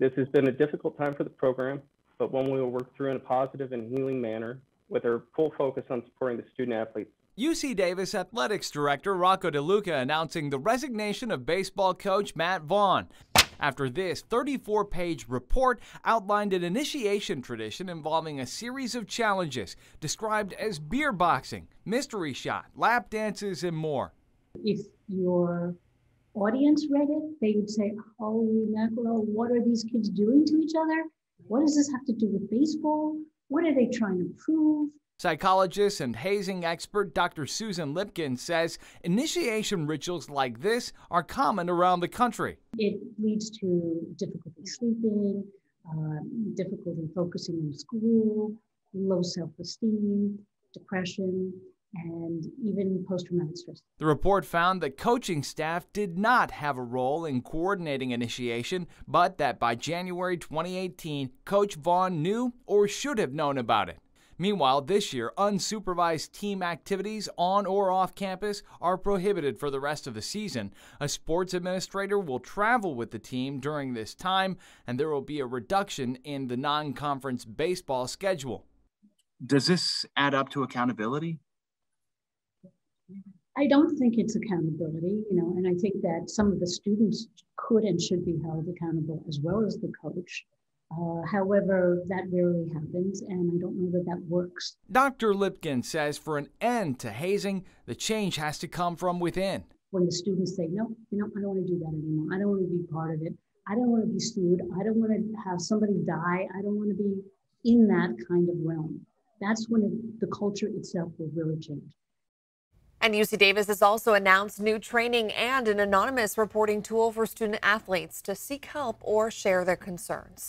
This has been a difficult time for the program, but one we will work through in a positive and healing manner with our full focus on supporting the student athletes. UC Davis Athletics Director Rocco DeLuca announcing the resignation of baseball coach Matt Vaughn. After this 34 page report outlined an initiation tradition involving a series of challenges described as beer boxing, mystery shot, lap dances, and more. If your audience read it, they would say, Holy mackerel, what are these kids doing to each other? What does this have to do with baseball? What are they trying to prove? Psychologist and hazing expert Dr. Susan Lipkins says initiation rituals like this are common around the country. It leads to difficulty sleeping, uh, difficulty focusing in school, low self esteem, depression, and even post traumatic stress. The report found that coaching staff did not have a role in coordinating initiation, but that by January 2018, Coach Vaughn knew or should have known about it. Meanwhile, this year, unsupervised team activities on or off campus are prohibited for the rest of the season. A sports administrator will travel with the team during this time, and there will be a reduction in the non conference baseball schedule. Does this add up to accountability? I don't think it's accountability, you know, and I think that some of the students could and should be held accountable as well as the coach. Uh, however, that rarely happens, and I don't know that that works. Dr. Lipkins says for an end to hazing, the change has to come from within. When the students say, no, you know, I don't want to do that anymore. I don't want to be part of it. I don't want to be sued. I don't want to have somebody die. I don't want to be in that kind of realm. That's when it, the culture itself will really change. And UC Davis has also announced new training and an anonymous reporting tool for student athletes to seek help or share their concerns.